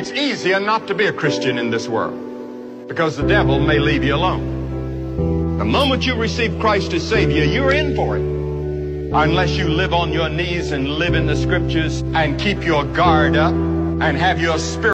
It's easier not to be a Christian in this world because the devil may leave you alone. The moment you receive Christ as Savior, you're in for it. Unless you live on your knees and live in the scriptures and keep your guard up and have your spirit